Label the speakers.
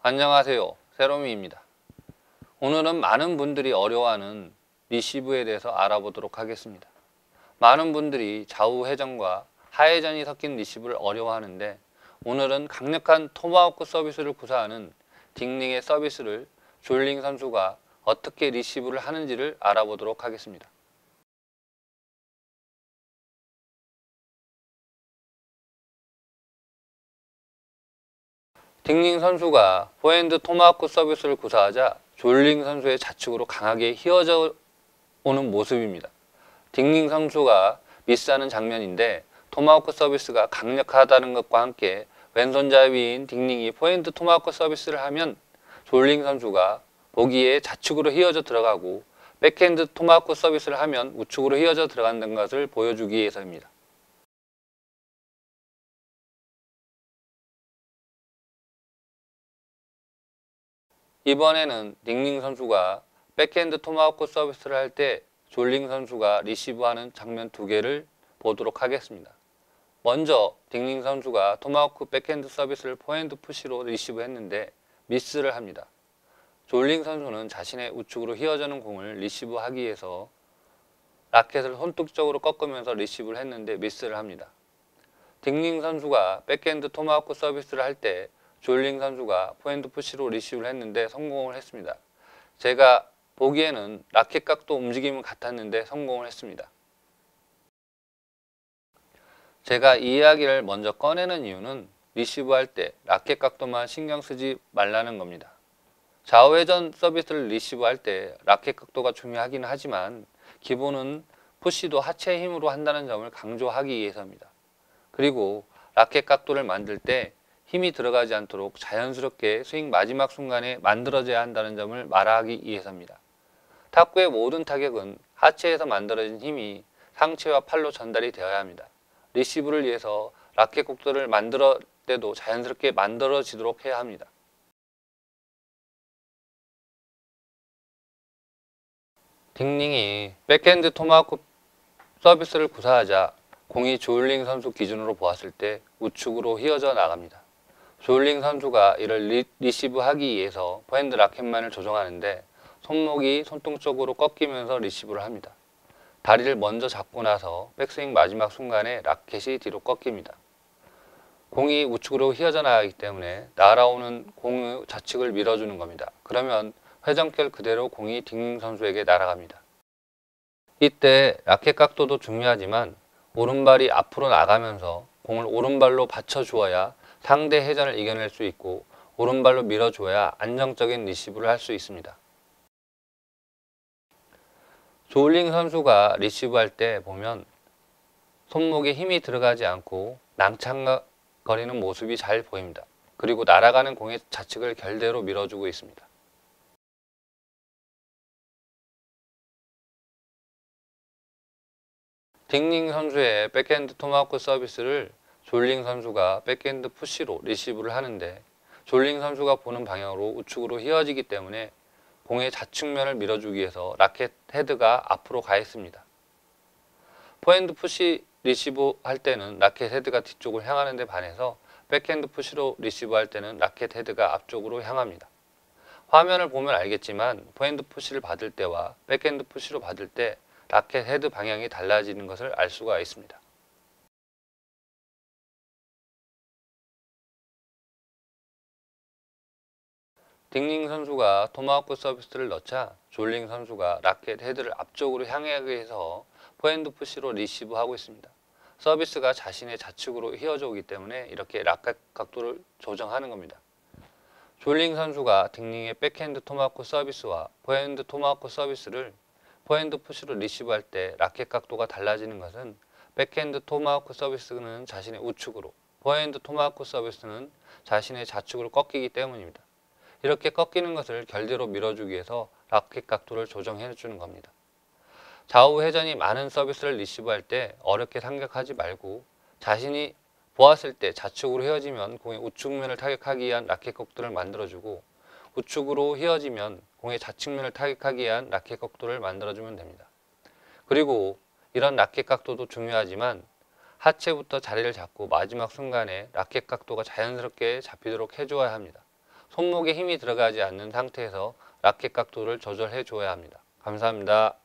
Speaker 1: 안녕하세요. 세로미입니다. 오늘은 많은 분들이 어려워하는 리시브에 대해서 알아보도록 하겠습니다. 많은 분들이 좌우 회전과 하회전이 섞인 리시브를 어려워하는데 오늘은 강력한 토마호크 서비스를 구사하는 딩링의 서비스를 졸링 선수가 어떻게 리시브를 하는지를 알아보도록 하겠습니다. 딩링 선수가 포핸드 토마호크 서비스를 구사하자 졸링 선수의 좌측으로 강하게 휘어져 오는 모습입니다. 딩링 선수가 미스하는 장면인데 토마호크 서비스가 강력하다는 것과 함께 왼손잡이인 딩링이 포핸드 토마호크 서비스를 하면 졸링 선수가 보기에 좌측으로 휘어져 들어가고 백핸드 토마호크 서비스를 하면 우측으로 휘어져 들어간다는 것을 보여주기 위해서입니다. 이번에는 딩링 선수가 백핸드 토마호크 서비스를 할 때 졸링 선수가 리시브하는 장면 두 개를 보도록 하겠습니다. 먼저 딩링 선수가 토마호크 백핸드 서비스를 포핸드 푸시로 리시브했는데 미스를 합니다. 졸링 선수는 자신의 우측으로 휘어지는 공을 리시브하기 위해서 라켓을 손등 쪽으로 꺾으면서 리시브를 했는데 미스를 합니다. 딩링 선수가 백핸드 토마호크 서비스를 할 때 졸링 선수가 포핸드 푸시로 리시브를 했는데 성공을 했습니다. 제가 보기에는 라켓 각도 움직임은 같았는데 성공을 했습니다. 제가 이 이야기를 먼저 꺼내는 이유는 리시브 할 때 라켓 각도만 신경 쓰지 말라는 겁니다. 좌우회전 서비스를 리시브 할 때 라켓 각도가 중요하긴 하지만 기본은 푸시도 하체 힘으로 한다는 점을 강조하기 위해서입니다. 그리고 라켓 각도를 만들 때 힘이 들어가지 않도록 자연스럽게 스윙 마지막 순간에 만들어져야 한다는 점을 말하기 위해서입니다. 탁구의 모든 타격은 하체에서 만들어진 힘이 상체와 팔로 전달이 되어야 합니다. 리시브를 위해서 라켓 각도를 만들 때도 자연스럽게 만들어지도록 해야 합니다. 딩링이 백핸드 토마호크 서비스를 구사하자 공이 조일링 선수 기준으로 보았을 때 우측으로 휘어져 나갑니다. 조일링 선수가 이를 리, 리시브 하기 위해서 포핸드 라켓만을 조정하는데 손목이 손등 쪽으로 꺾이면서 리시브를 합니다. 다리를 먼저 잡고 나서 백스윙 마지막 순간에 라켓이 뒤로 꺾입니다. 공이 우측으로 휘어져 나가기 때문에 날아오는 공의 좌측을 밀어주는 겁니다. 그러면 회전결 그대로 공이 딩 선수에게 날아갑니다. 이때 라켓 각도도 중요하지만 오른발이 앞으로 나가면서 공을 오른발로 받쳐주어야 상대 회전을 이겨낼 수 있고 오른발로 밀어줘야 안정적인 리시브를 할 수 있습니다. 조울링 선수가 리시브 할 때 보면 손목에 힘이 들어가지 않고 낭창거리는 모습이 잘 보입니다. 그리고 날아가는 공의 좌측을 결대로 밀어주고 있습니다. 딩링 선수의 백핸드 토마호크 서비스를 졸링 선수가 백핸드 푸시로 리시브를 하는데 졸링 선수가 보는 방향으로 우측으로 휘어지기 때문에 공의 좌측면을 밀어주기 위해서 라켓 헤드가 앞으로 가 있습니다. 포핸드 푸시 리시브 할 때는 라켓 헤드가 뒤쪽을 향하는 데 반해서 백핸드 푸시로 리시브 할 때는 라켓 헤드가 앞쪽으로 향합니다. 화면을 보면 알겠지만 포핸드 푸시를 받을 때와 백핸드 푸시로 받을 때 라켓 헤드 방향이 달라지는 것을 알 수가 있습니다. 딩링 선수가 토마호크 서비스를 넣자 졸링 선수가 라켓 헤드를 앞쪽으로 향하게 해서 포핸드 푸시로 리시브하고 있습니다. 서비스가 자신의 좌측으로 휘어져 오기 때문에 이렇게 라켓 각도를 조정하는 겁니다. 졸링 선수가 딩링의 백핸드 토마호크 서비스와 포핸드 토마호크 서비스를 포핸드 푸시로 리시브할 때 라켓 각도가 달라지는 것은 백핸드 토마호크 서비스는 자신의 우측으로 포핸드 토마호크 서비스는 자신의 좌측으로 꺾이기 때문입니다. 이렇게 꺾이는 것을 결대로 밀어주기 위해서 라켓 각도를 조정해 주는 겁니다. 좌우 회전이 많은 서비스를 리시브할 때 어렵게 생각하지 말고 자신이 보았을 때 좌측으로 휘어지면 공의 우측면을 타격하기 위한 라켓 각도를 만들어주고 우측으로 휘어지면 공의 좌측면을 타격하기 위한 라켓 각도를 만들어주면 됩니다. 그리고 이런 라켓 각도도 중요하지만 하체부터 자리를 잡고 마지막 순간에 라켓 각도가 자연스럽게 잡히도록 해줘야 합니다. 손목에 힘이 들어가지 않는 상태에서 라켓 각도를 조절해 줘야 합니다. 감사합니다.